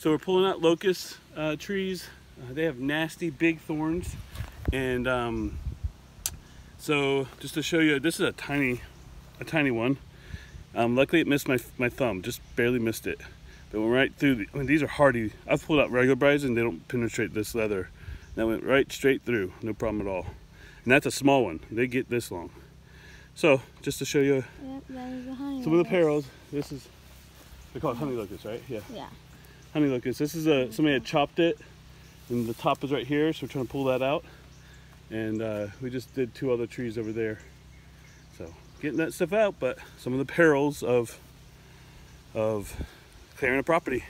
So we're pulling out locust uh, trees. Uh, they have nasty big thorns. And um, so just to show you, this is a tiny, a tiny one. Um, luckily it missed my, my thumb, just barely missed it. But went right through, the, I mean, these are hardy. I've pulled out regular briars and they don't penetrate this leather. That went right straight through, no problem at all. And that's a small one. They get this long. So just to show you Yep, that is a honey some of the perils, this is, they call it honey locust, right? Yeah, Yeah. Honey locust. This is a, somebody had chopped it and the top is right here, so we're trying to pull that out. And uh, we just did two other trees over there. So getting that stuff out, but some of the perils of, of clearing a property.